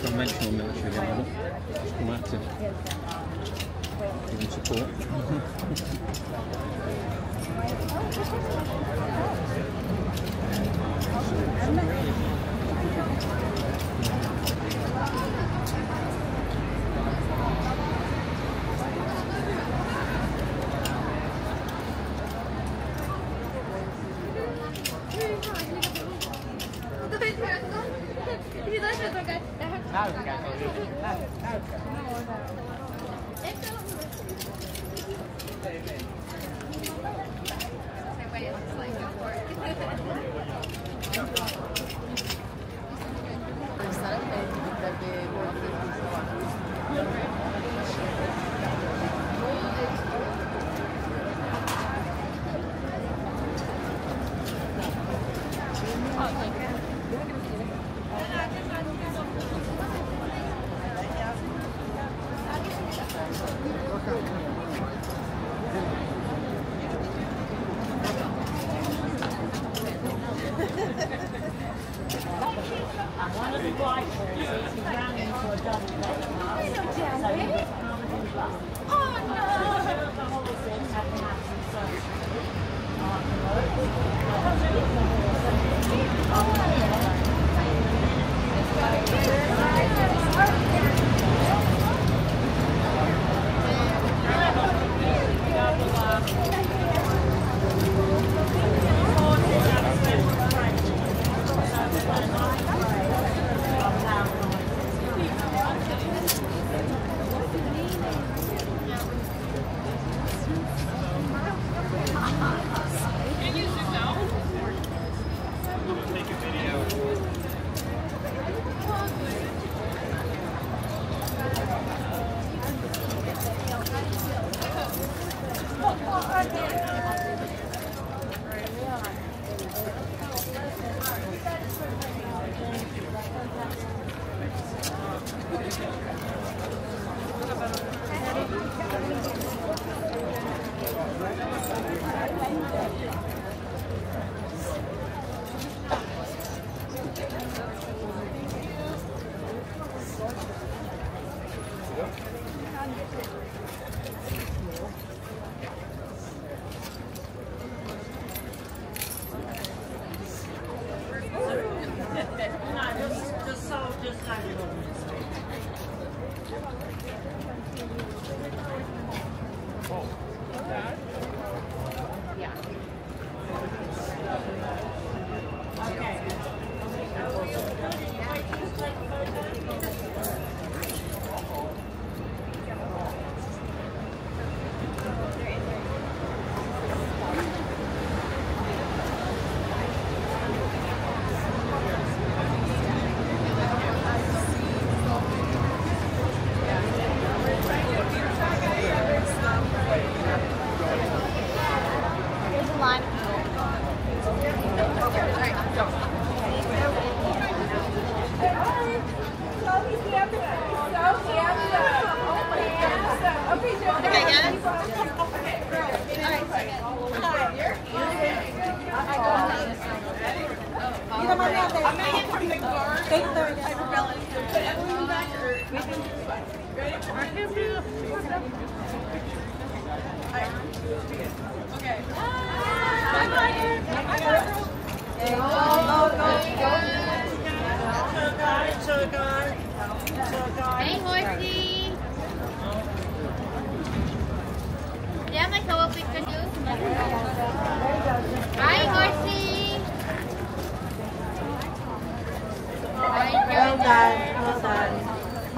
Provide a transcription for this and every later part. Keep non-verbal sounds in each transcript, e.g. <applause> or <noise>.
conventional military level. Just come out to give them support. <laughs>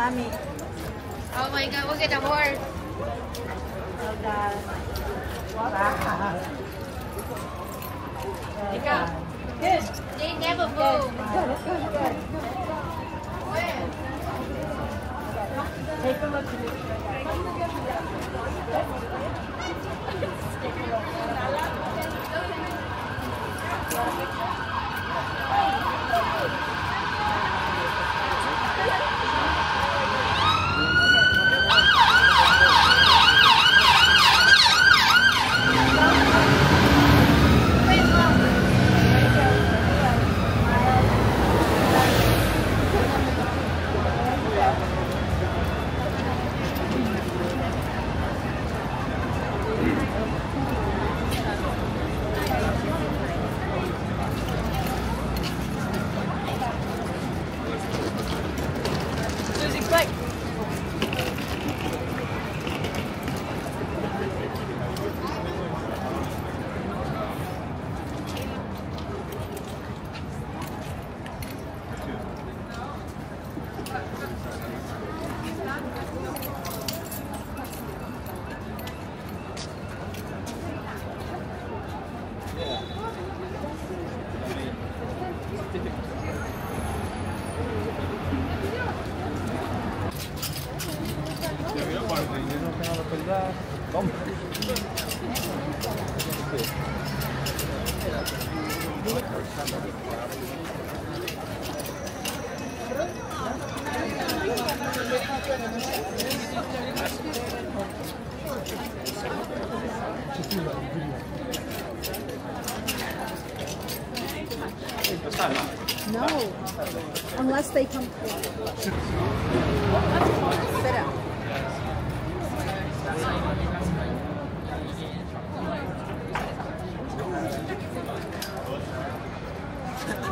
Mommy. Oh my god, look at the horse. Oh god. Wow. Good. They never move. Let's go, let's go, Take a look at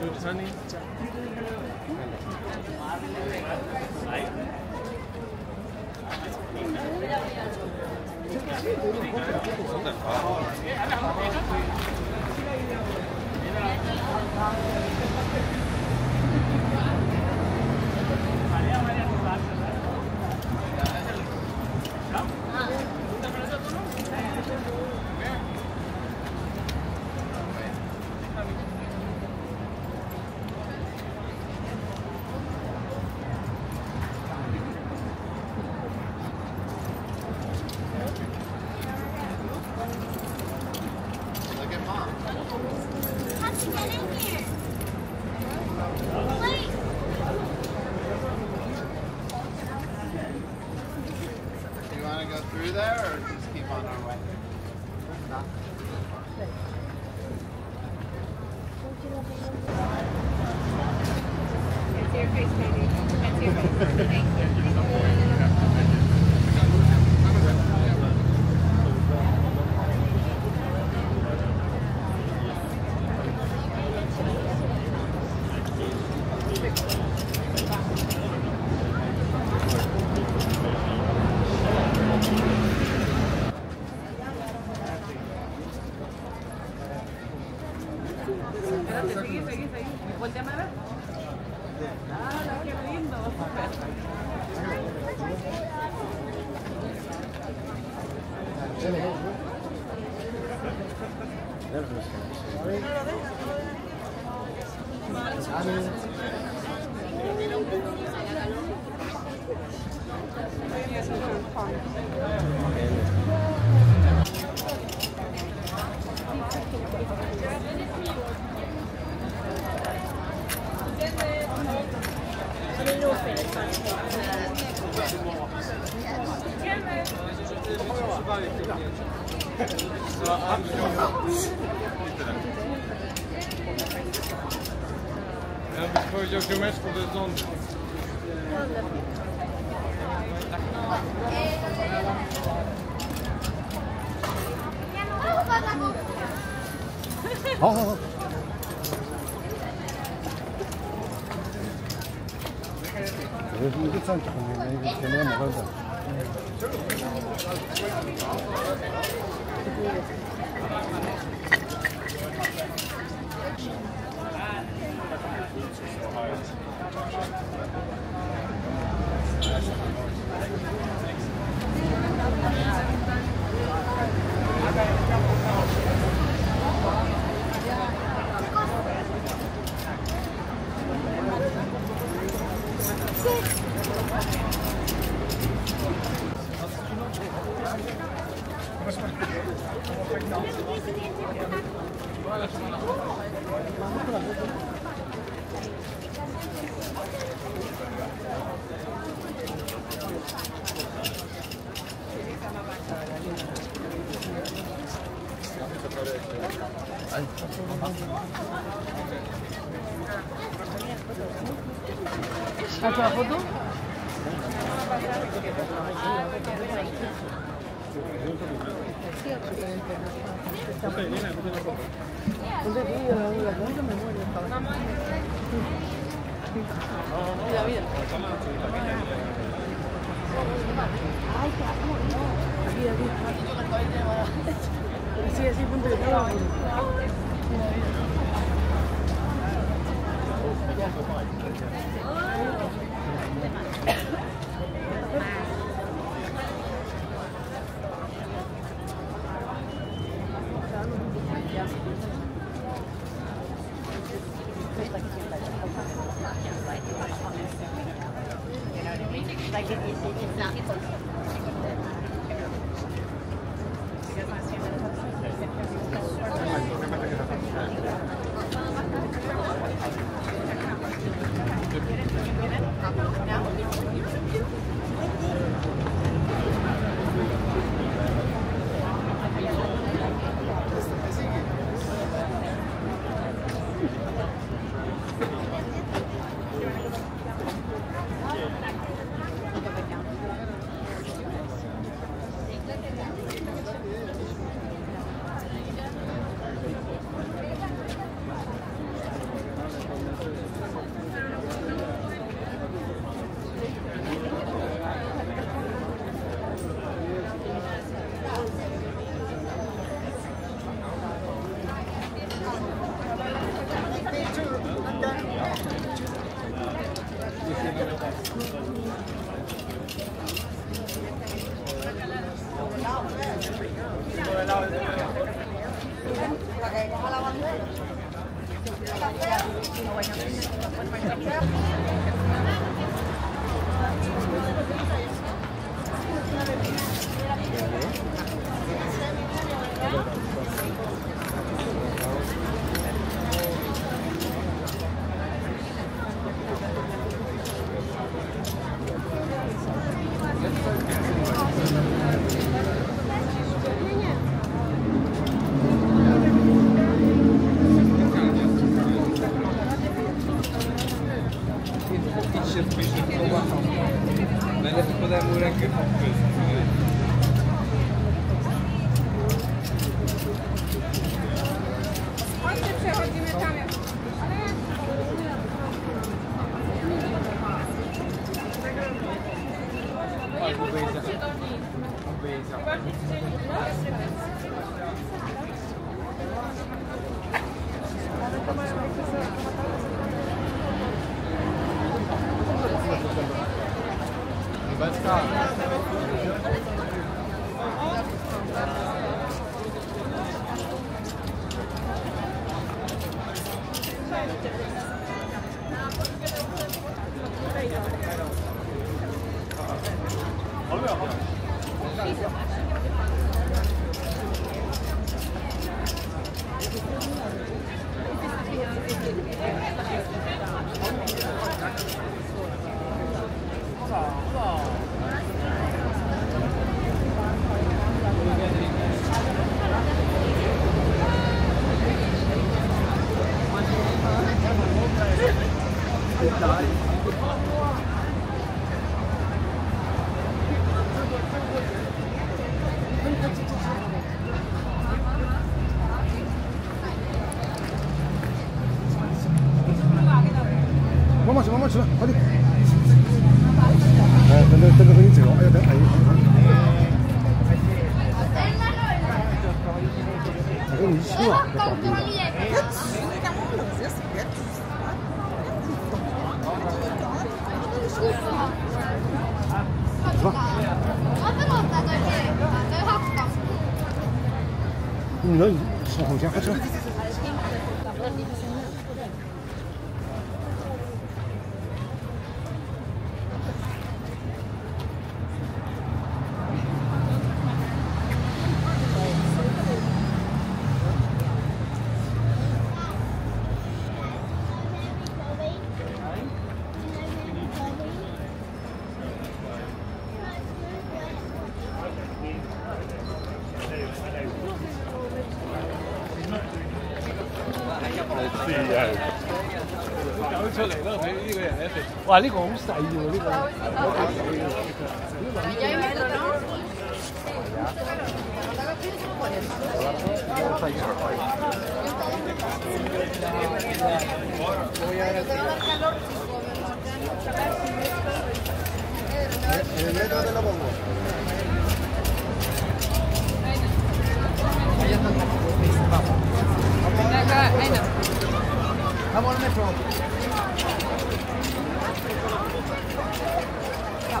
Good, honey. You Thank you. 好好好。前面那个前面那个。 아니, ¿Has hecho la foto? Mira, mira. Ay, qué amor, no. Aquí, aquí. Sí, Chyba się 是啊，搞出嚟咯，俾呢個人一食。哇，呢個好細喎，呢個。 내가 아이나. 나 원래 프로. 야,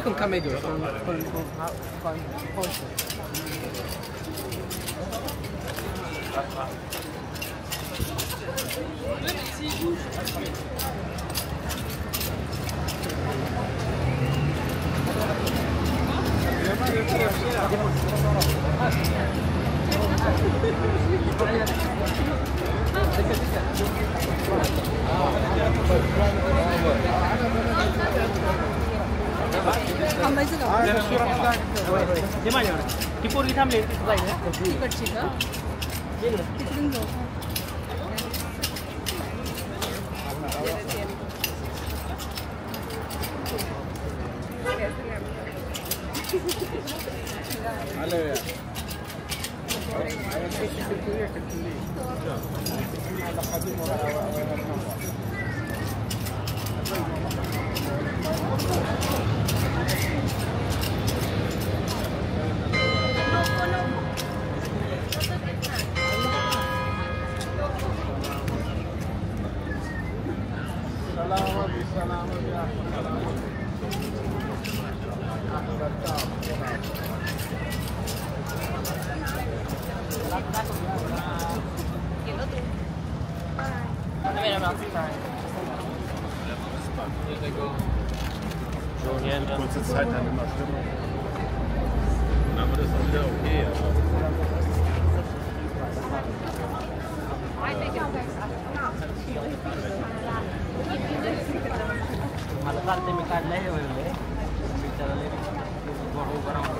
Second Kamado from, from, from ती पोरगी थांबली तिथं जाईल तिकडची Schon hier kurze Zeit dann immer Stimmung. Dann wird es auch wieder okay. Hadi kardeşim kardeşim ne yapıyorsun? होगा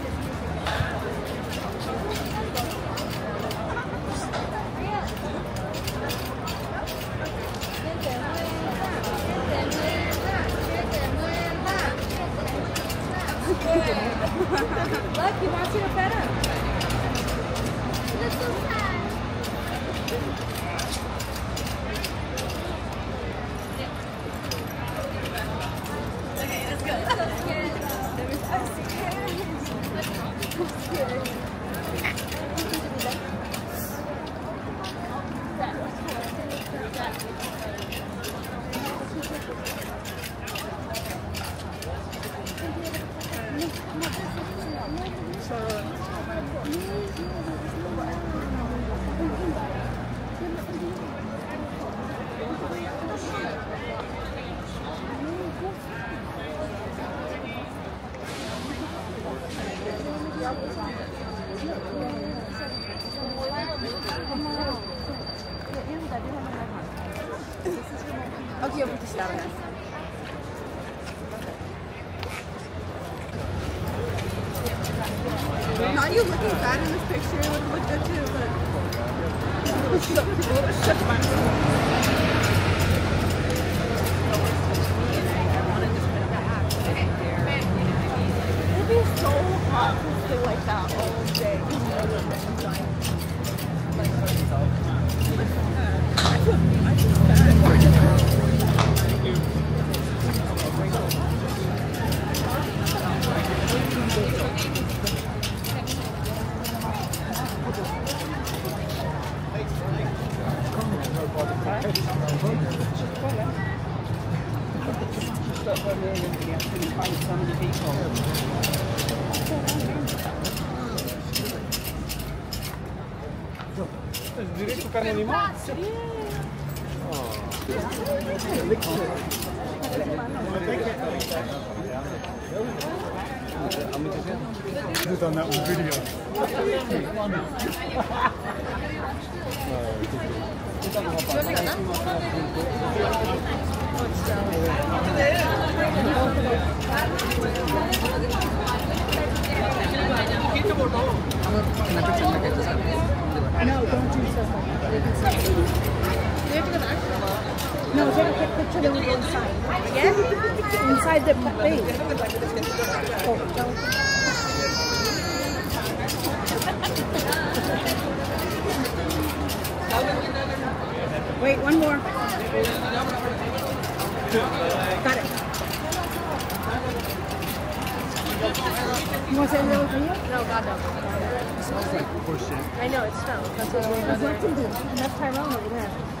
Anch'io per testare. Not you looking bad in this picture, it would look good too, but. Put on that one video. No, don't do so. No, take a quick picture, then we go inside. Yeah? Inside the thing. Oh, don't. Wait, one more. Got it. You want to say a little video? No, God, no. I know, it's snow. That's what we're That's nothing to do. That's Tyrone over there.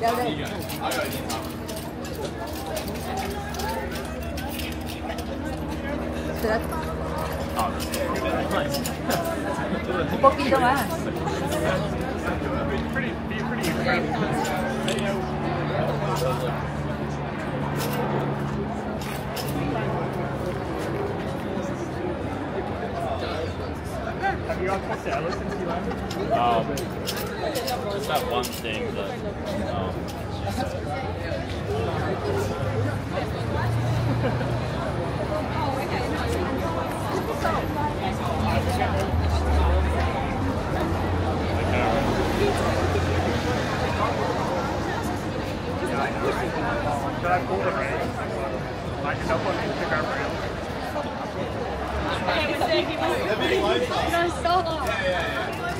Sarap. Un poquito más. Have you all checked the Ellis in Key Largo? Um, just that one thing, but um, Should I pull the reins? Line it up on the guardrail. It's uh,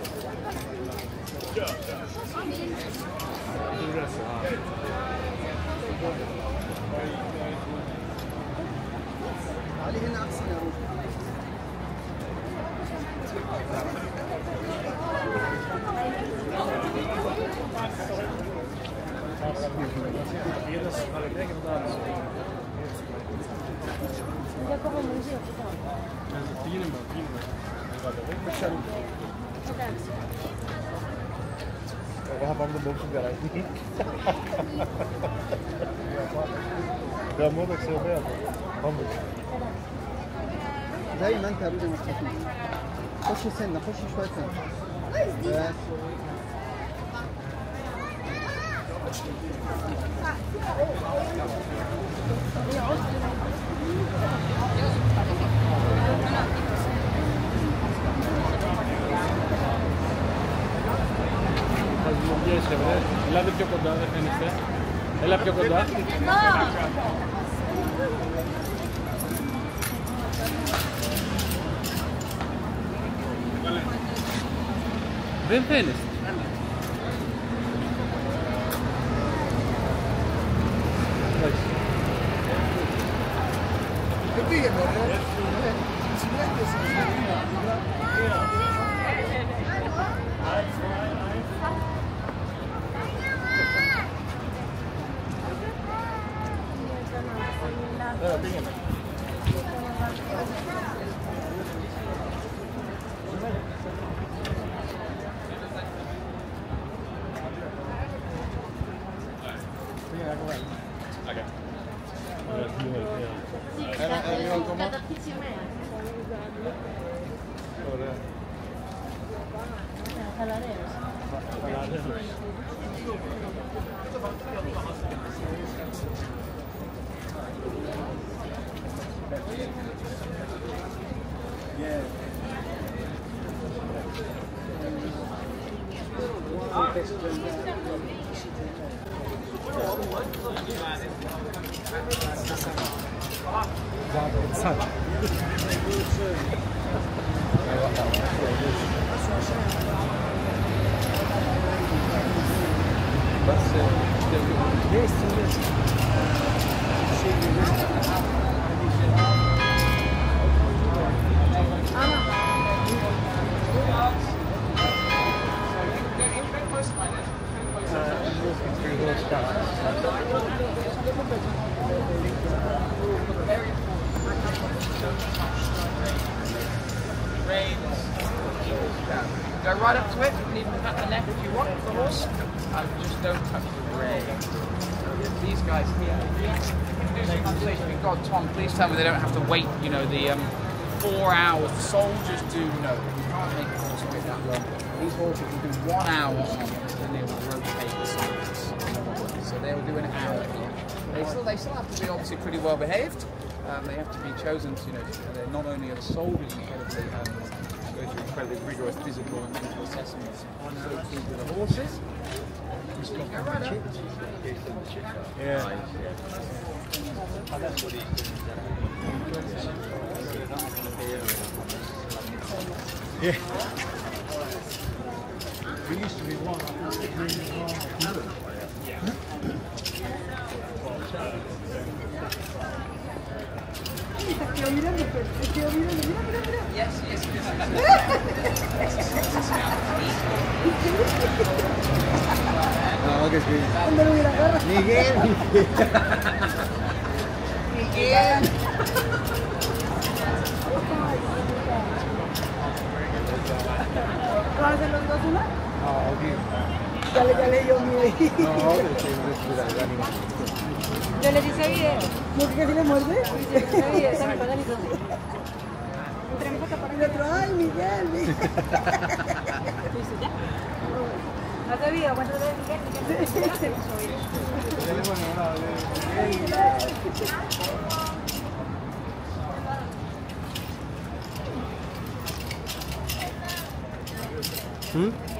وهبعمل بوكس جراحي <laughs> ده موضة سيوبية عمري زي ما انت يا رودي مستفيد خش سنه خش شويه سنه بس πιστεύετε. Ελάτε πιο κοντά, δεν φαίνεστε. Έλα πιο κοντά. Δεν φαίνεστε. 呃，对的。Please tell me they don't have to wait, you know, the um, four hours. The soldiers do know. You can't make a horse wait that long. These horses will do one hour on, and they will rotate the soldiers. So they will do an hour here. They still, they still have to be obviously pretty well behaved. Um, they have to be chosen to, you know, they're not only are soldiers incredibly, um, go through incredibly rigorous physical and mental assessments, so too do the horses. Go Yeah. There. Yes, yes, yes. Miguel. <laughs> bien. ¿Lo los dos? No, bien. No, Yo que casi le muerde? Se me todo. Para ¡Ay, Miguel! No te vi, aguanta de Miguel. Miguel. ¿Mm?